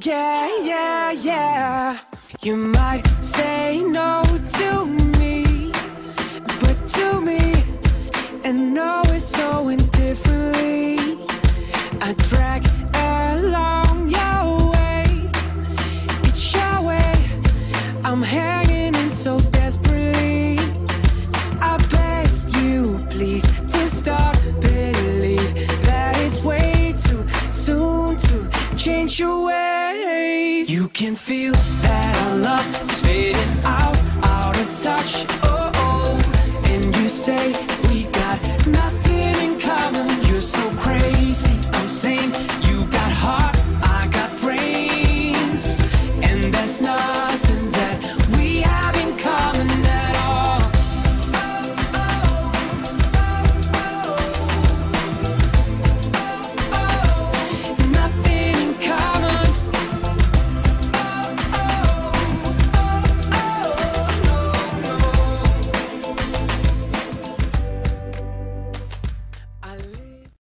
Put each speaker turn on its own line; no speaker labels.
yeah, yeah, yeah. You might say no to me, but to me, and no is so indifferently. I drag along your way, it's your way. I'm hanging in so desperately. I beg you, please, to stop. Believe that it's way too soon to change your ways. You can feel that our love is fading out, out of touch.